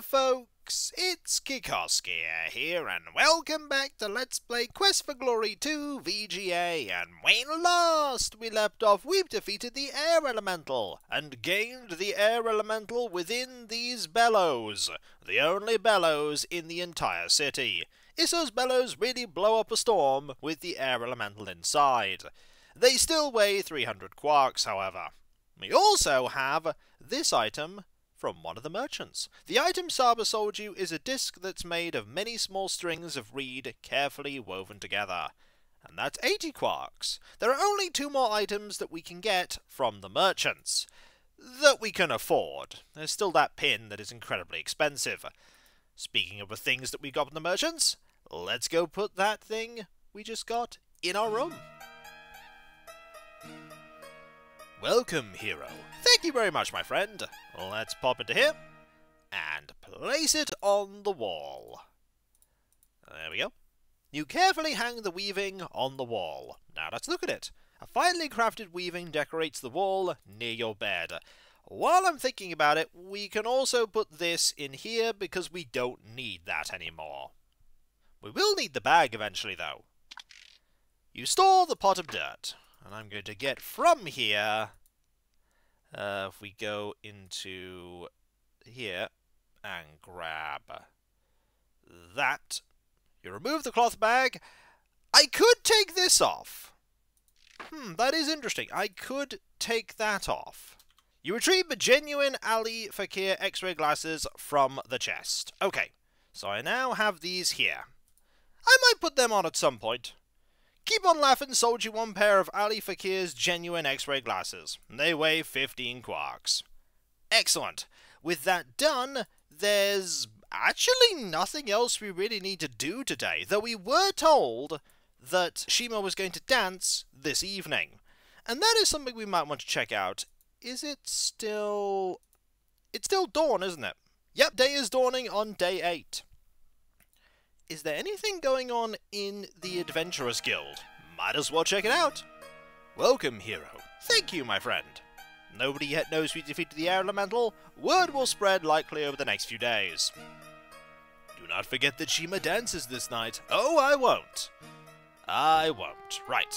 Folks, it's Kikoskia here and welcome back to Let's Play Quest for Glory 2 VGA and when last we left off we've defeated the Air Elemental and gained the Air Elemental within these bellows, the only bellows in the entire city. Isso's bellows really blow up a storm with the Air Elemental inside. They still weigh 300 quarks however. We also have this item from one of the merchants. The item Saba sold you is a disc that's made of many small strings of reed carefully woven together. And that's 80 quarks. There are only two more items that we can get from the merchants. That we can afford. There's still that pin that is incredibly expensive. Speaking of the things that we got from the merchants, let's go put that thing we just got in our room. Welcome, hero. Thank you very much, my friend. Let's pop into here and place it on the wall. There we go. You carefully hang the weaving on the wall. Now let's look at it. A finely crafted weaving decorates the wall near your bed. While I'm thinking about it, we can also put this in here because we don't need that anymore. We will need the bag eventually, though. You store the pot of dirt. And I'm going to get from here, uh, if we go into here and grab that, you remove the cloth bag. I could take this off. Hmm, that is interesting. I could take that off. You retrieve the genuine Ali Fakir X-ray glasses from the chest. Okay, so I now have these here. I might put them on at some point. Keapon Laffin sold you one pair of Ali Fakir's genuine X-ray glasses. They weigh 15 quarks. Excellent. With that done, there's actually nothing else we really need to do today, though we were told that Shema was going to dance this evening. And that is something we might want to check out. Is it still... It's still dawn, isn't it? Yep, day is dawning on day 8. Is there anything going on in the Adventurers Guild? Might as well check it out. Welcome, hero. Thank you, my friend. Nobody yet knows we defeated the Air Elemental. Word will spread likely over the next few days. Do not forget that Shema dances this night. Oh, I won't. I won't. Right.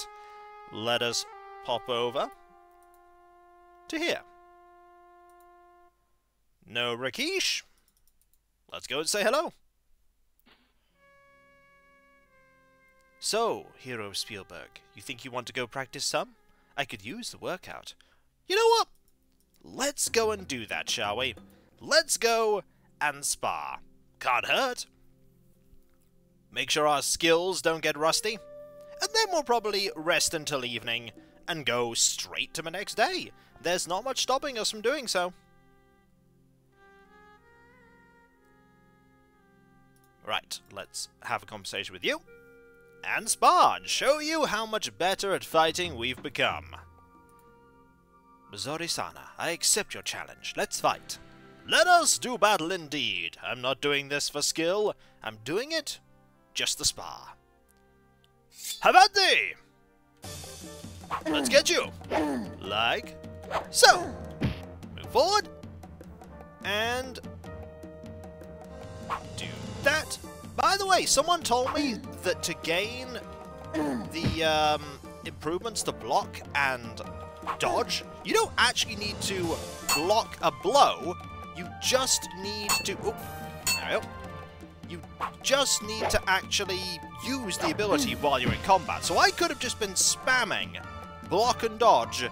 Let us pop over to here. No Rakeesh? Let's go and say hello. So, hero Spielberg, you think you want to go practice some? I could use the workout. You know what? Let's go and do that, shall we? Let's go and spar. Can't hurt. Make sure our skills don't get rusty. And then we'll probably rest until evening and go straight to the next day. There's not much stopping us from doing so. Right, let's have a conversation with you and spar and show you how much better at fighting we've become. Zori-sana, I accept your challenge. Let's fight. Let us do battle indeed. I'm not doing this for skill. I'm doing it just the spar. Have at thee! Let's get you. Like so. Move forward. And do that. By the way, someone told me that to gain the um, improvements to block and dodge, you don't actually need to block a blow. You just need to... There we go. You just need to actually use the ability while you're in combat. So I could have just been spamming block and dodge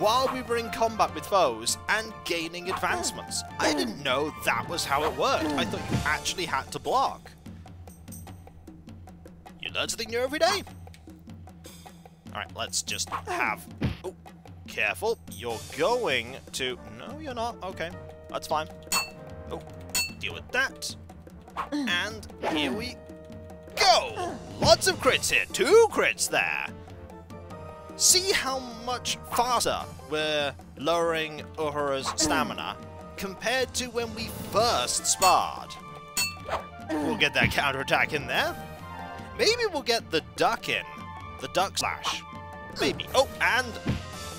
while we were in combat with foes and gaining ah. advancements. I didn't know that was how it worked. I thought you actually had to block. You learn something new every day. Alright, let's just have... Oh, careful. You're going to... No, you're not. Okay, that's fine. Oh, deal with that. And here we go! Lots of crits here. Two crits there. See how much faster we're lowering Uhura's stamina compared to when we first sparred. We'll get that counterattack in there. Maybe we'll get the duck in. The duck slash. Maybe. Oh, and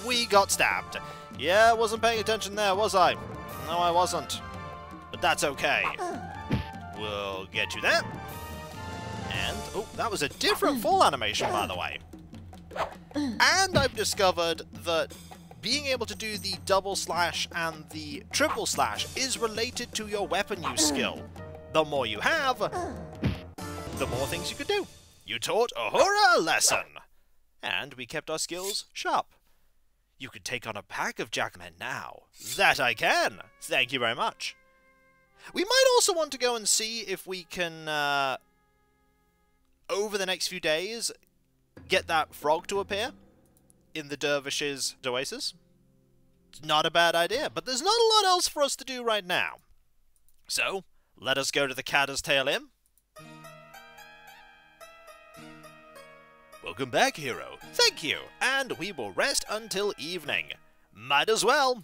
we got stabbed. Yeah, wasn't paying attention there, was I? No, I wasn't. But but that's okay. We'll get you there. And, oh, that was a different fall animation, by the way. And I've discovered that being able to do the double slash and the triple slash is related to your weapon use skill. The more you have, the more things you can do. You taught Uhura a lesson! And we kept our skills sharp. You could take on a pack of Jackalmen now. That I can! Thank you very much. We might also want to go and see if we can, uh, over the next few days, get that frog to appear in the dervish's oasis. It's not a bad idea, but there's not a lot else for us to do right now. So, let us go to the Katta's Tail Inn. Welcome back, hero. Thank you, and we will rest until evening. Might as well.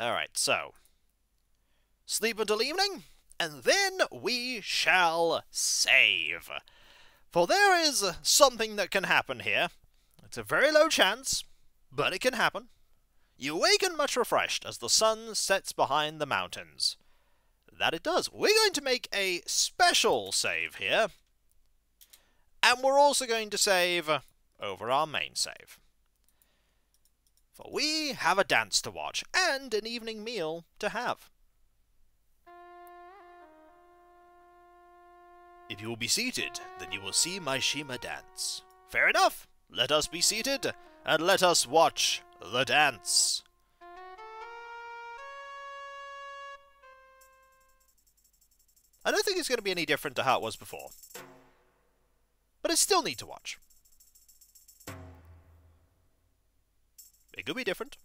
Alright, so. Sleep until evening, and then we shall save. For there is something that can happen here. It's a very low chance, but it can happen. You awaken much refreshed as the sun sets behind the mountains. That it does. We're going to make a special save here. And we're also going to save over our main save. For we have a dance to watch and an evening meal to have. If you will be seated, then you will see my Shema dance. Fair enough. Let us be seated, and let us watch the dance. I don't think it's going to be any different to how it was before. But I still need to watch. It could be different.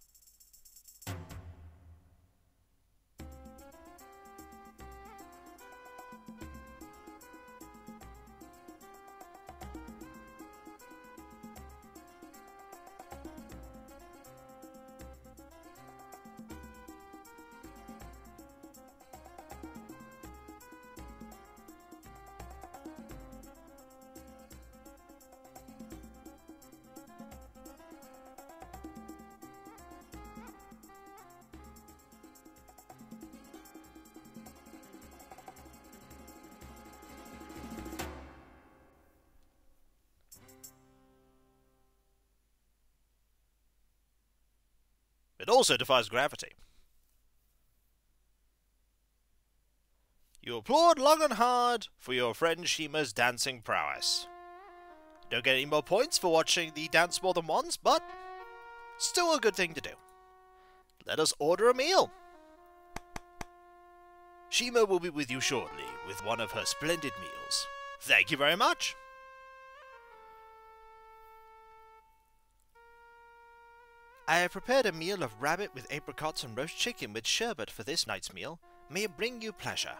It also defies gravity. You applaud long and hard for your friend Shema's dancing prowess. Don't get any more points for watching the dance more than once, but still a good thing to do. Let us order a meal. Shema will be with you shortly with one of her splendid meals. Thank you very much. I have prepared a meal of rabbit with apricots and roast chicken with sherbet for this night's meal. May it bring you pleasure.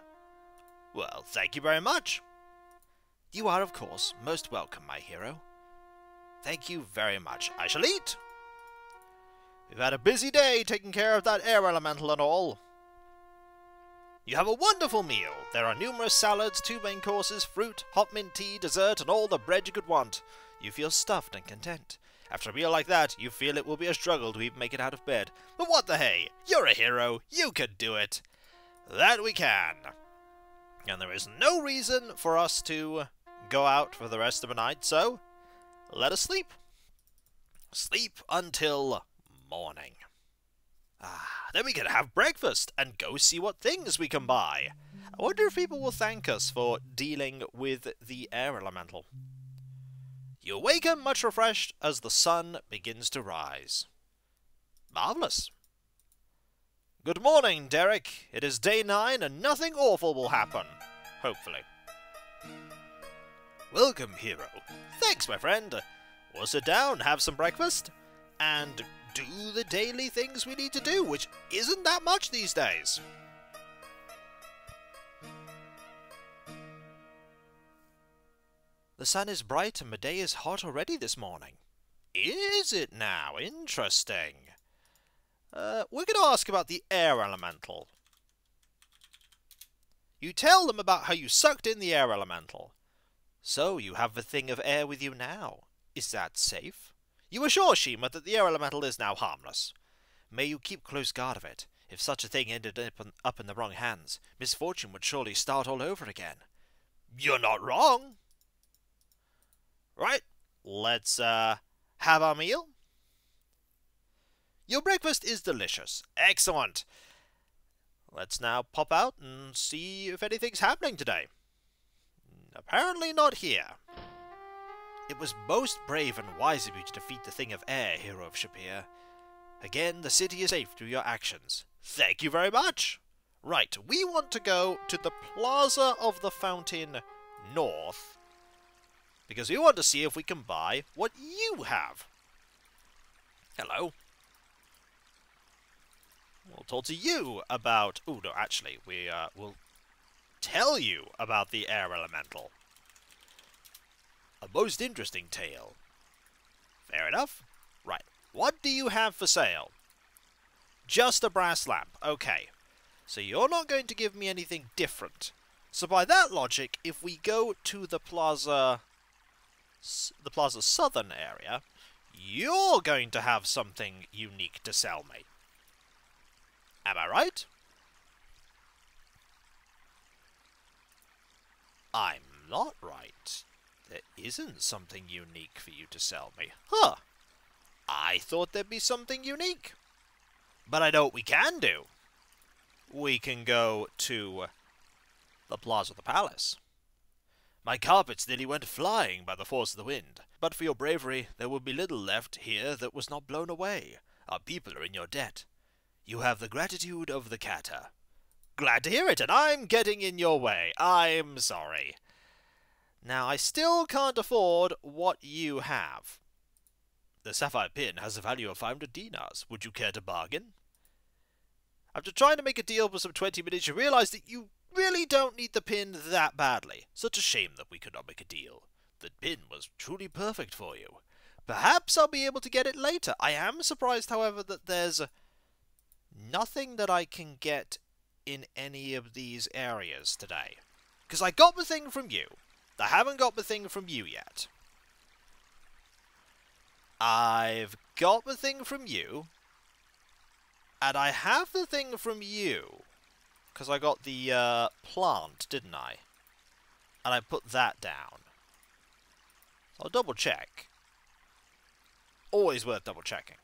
Well, thank you very much. You are, of course, most welcome, my hero. Thank you very much. I shall eat. We've had a busy day taking care of that air elemental and all. You have a wonderful meal. There are numerous salads, two main courses, fruit, hot mint tea, dessert, and all the bread you could want. You feel stuffed and content. After a meal like that, you feel it will be a struggle to even make it out of bed. But what the hey? You're a hero. You can do it. That we can. And there is no reason for us to go out for the rest of the night, so let us sleep. Sleep until morning. Ah, then we can have breakfast and go see what things we can buy. I wonder if people will thank us for dealing with the air elemental. You awaken much refreshed as the sun begins to rise. Marvellous. Good morning, Derek. It is day nine and nothing awful will happen. Hopefully. Welcome, hero. Thanks, my friend. We'll sit down, have some breakfast, and do the daily things we need to do, which isn't that much these days. The sun is bright and the day is hot already this morning. Is it now? Interesting. Uh, we're going to ask about the air elemental. You tell them about how you sucked in the air elemental. So you have the thing of air with you now. Is that safe? You assure Shema that the air elemental is now harmless. May you keep close guard of it. If such a thing ended up in, up in the wrong hands, misfortune would surely start all over again. You're not wrong. Right, let's uh, have our meal. Your breakfast is delicious. Excellent. Let's now pop out and see if anything's happening today. Apparently not here. It was most brave and wise of you to defeat the Thing of Air, Hero of Shapeir. Again, the city is safe through your actions. Thank you very much. Right, we want to go to the Plaza of the Fountain North because we want to see if we can buy what you have. Hello. We'll talk to you about... Oh, no, actually, we uh, will tell you about the air elemental. A most interesting tale. Fair enough. Right. What do you have for sale? Just a brass lamp. Okay. So you're not going to give me anything different. So by that logic, if we go to the Plaza... the Plaza Southern area, you're going to have something unique to sell me. Am I right? I'm not right. There isn't something unique for you to sell me. Huh. I thought there'd be something unique. But I know what we can do. We can go to the Plaza of the Palace. My carpets nearly went flying by the force of the wind. But for your bravery, there would be little left here that was not blown away. Our people are in your debt. You have the gratitude of the Kata. Glad to hear it, and I'm getting in your way. I'm sorry. Now, I still can't afford what you have. The sapphire pin has a value of 500 dinars. Would you care to bargain? After trying to make a deal for some 20 minutes, you realize that you really don't need the pin that badly. Such a shame that we could not make a deal. The pin was truly perfect for you. Perhaps I'll be able to get it later. I am surprised, however, that there's nothing that I can get in any of these areas today. Because I got the thing from you. I haven't got the thing from you yet. I've got the thing from you. And I have the thing from you. Because I got the uh, plant, didn't I? And I put that down. I'll double check. Always worth double checking.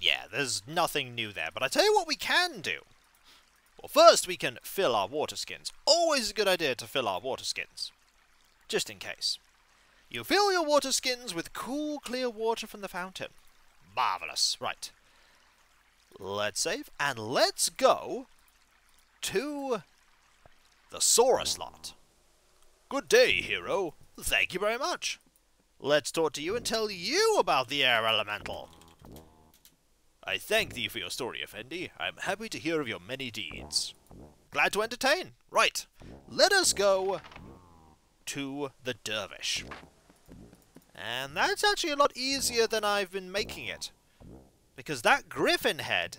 Yeah, there's nothing new there, but I tell you what we can do. Well, first we can fill our water skins. Always a good idea to fill our water skins. Just in case. You fill your water skins with cool, clear water from the fountain. Marvellous. Right. Let's save, and let's go to the Saurus lot. Good day, hero. Thank you very much. Let's talk to you and tell you about the air elemental. I thank thee for your story, Effendi. I am happy to hear of your many deeds. Glad to entertain. Right, let us go to the Dervish. And that's actually a lot easier than I've been making it. Because that griffin head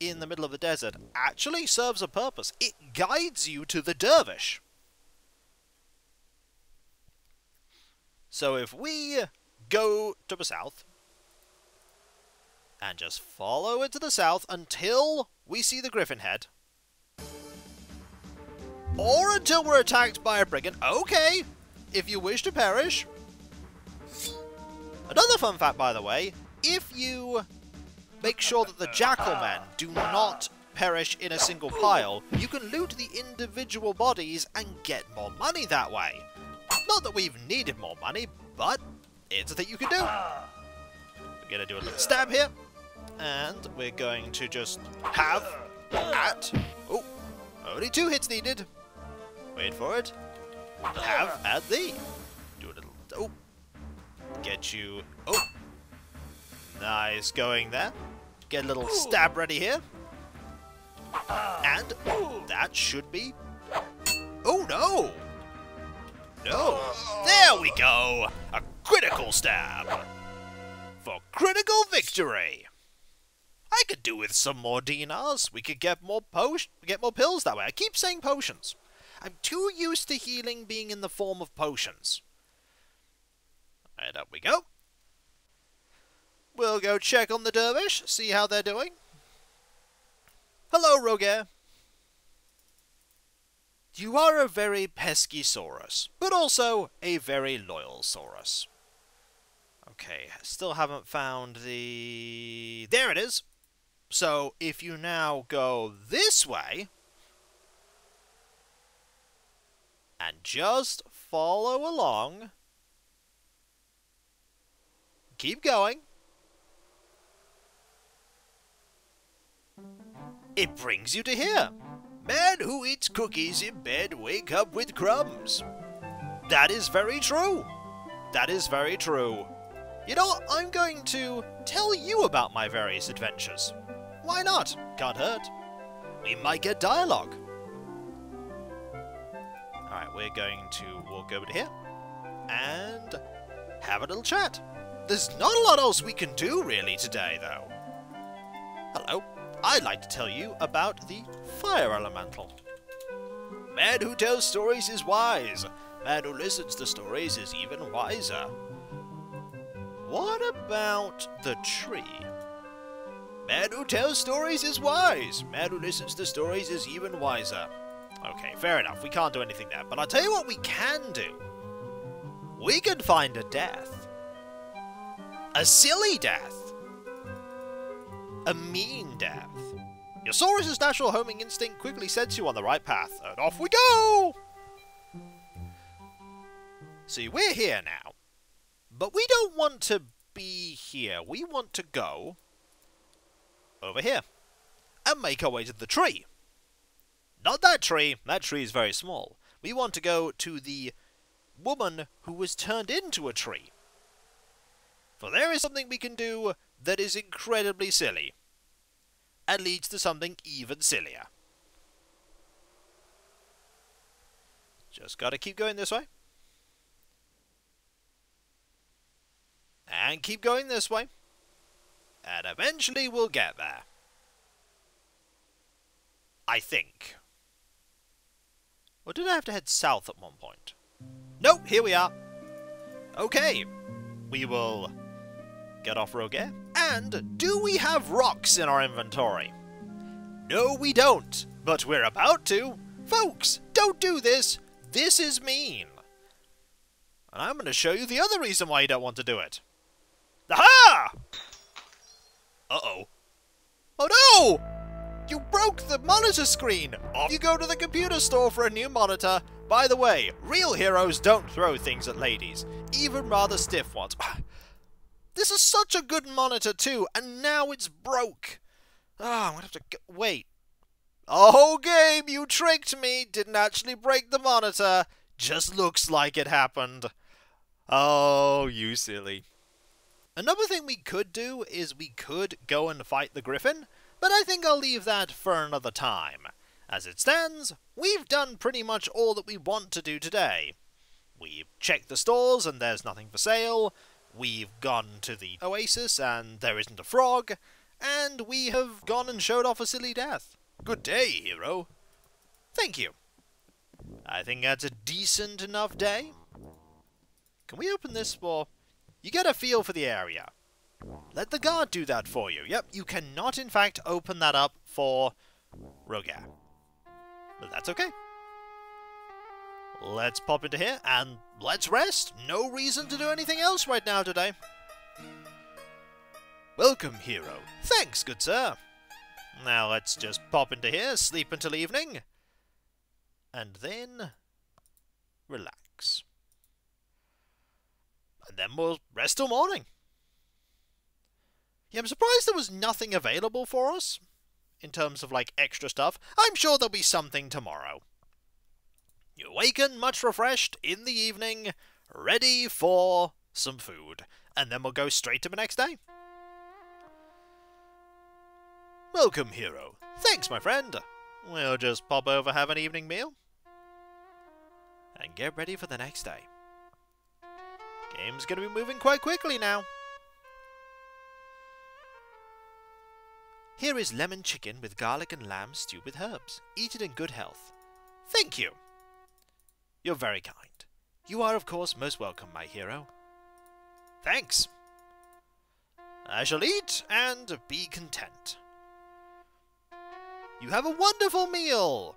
in the middle of the desert actually serves a purpose. It guides you to the Dervish. So if we go to the south, and just follow it to the south until we see the griffin head. Or until we're attacked by a brigand. Okay, if you wish to perish. Another fun fact, by the way, if you make sure that the jackal men do not perish in a single pile, you can loot the individual bodies and get more money that way. Not that we've needed more money, but it's a thing you can do. We're going to do a little stab here. And we're going to just have at oh only two hits needed. Wait for it. Have at thee do a little oh get you oh nice going there get a little stab ready here and that should be oh no no there we go a critical stab for critical victory I could do with some more dinars. We could get more potion, get more pills that way. I keep saying potions. I'm too used to healing being in the form of potions. And up we go. We'll go check on the dervish, see how they're doing. Hello, Roger. You are a very pesky Saurus, but also a very loyal Saurus. Okay, still haven't found the... There it is! So, if you now go this way, and just follow along, keep going, it brings you to here. Man who eats cookies in bed wake up with crumbs. That is very true. That is very true. You know, I'm going to tell you about my various adventures. Why not? Can't hurt. We might get dialogue. Alright, we're going to walk over to here and have a little chat. There's not a lot else we can do really today, though. Hello. I'd like to tell you about the Fire Elemental. Man who tells stories is wise. Man who listens to stories is even wiser. What about the tree? Man who tells stories is wise. Man who listens to stories is even wiser. Okay, fair enough. We can't do anything there. But I'll tell you what we can do. We can find a death. A silly death. A mean death. Your natural homing instinct quickly sets you on the right path, and off we go! See, we're here now. But we don't want to be here. We want to go over here and make our way to the tree. Not that tree. That tree is very small. We want to go to the woman who was turned into a tree. For there is something we can do that is incredibly silly and leads to something even sillier. Just gotta keep going this way. And keep going this way. And eventually we'll get there. I think. Or did I have to head south at one point? Nope, here we are. Okay, we will get off Roger. And do we have rocks in our inventory? No, we don't, but we're about to. Folks, don't do this. This is mean. And I'm going to show you the other reason why you don't want to do it. Aha! Uh-oh. Oh no! You broke the monitor screen! You go to the computer store for a new monitor. By the way, real heroes don't throw things at ladies, even rather stiff ones. Ah, This is such a good monitor too, and now it's broke. Ah, oh, I'm gonna have to go- wait. Oh, game, you tricked me. Didn't actually break the monitor. Just looks like it happened. Oh, you silly. Another thing we could do is we could go and fight the Griffin, but I think I'll leave that for another time. As it stands, we've done pretty much all that we want to do today. We've checked the stores and there's nothing for sale, we've gone to the oasis and there isn't a frog, and we have gone and showed off a silly death. Good day, hero. Thank you. I think that's a decent enough day. Can we open this for... You get a feel for the area. Let the guard do that for you. Yep, you cannot in fact open that up for Rogar. But that's okay. Let's pop into here and let's rest. No reason to do anything else right now today. Welcome, hero. Thanks, good sir. Now let's just pop into here, sleep until evening, and then relax. And then we'll rest till morning. Yeah, I'm surprised there was nothing available for us in terms of like extra stuff. I'm sure there'll be something tomorrow. You awaken much refreshed in the evening, ready for some food, and then we'll go straight to the next day. Welcome, hero. Thanks, my friend. We'll just pop over, have an evening meal, and get ready for the next day. Game's gonna be moving quite quickly now. Here is lemon chicken with garlic and lamb stewed with herbs. Eat it in good health. Thank you. You're very kind. You are, of course, most welcome, my hero. Thanks. I shall eat and be content. You have a wonderful meal!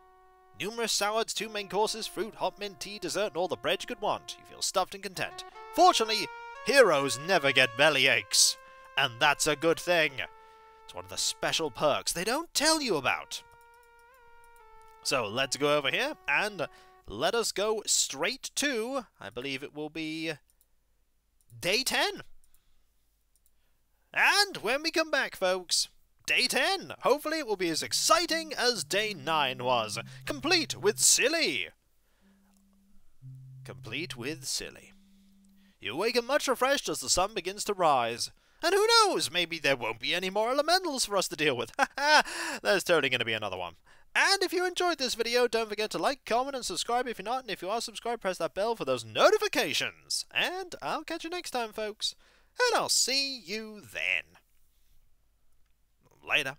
Numerous salads, two main courses, fruit, hot mint, tea, dessert, and all the bread you could want. You feel stuffed and content. Fortunately, heroes never get belly aches. And that's a good thing. It's one of the special perks they don't tell you about. So let's go over here and let us go straight to, I believe it will be day 10. And when we come back, folks, day 10. Hopefully it will be as exciting as day 9 was, complete with Silly. Complete with Silly. You awaken much refreshed as the sun begins to rise. And who knows, maybe there won't be any more elementals for us to deal with. Ha ha! There's totally going to be another one. And if you enjoyed this video, don't forget to like, comment, and subscribe if you're not. And if you are subscribed, press that bell for those notifications. And I'll catch you next time, folks. And I'll see you then. Later.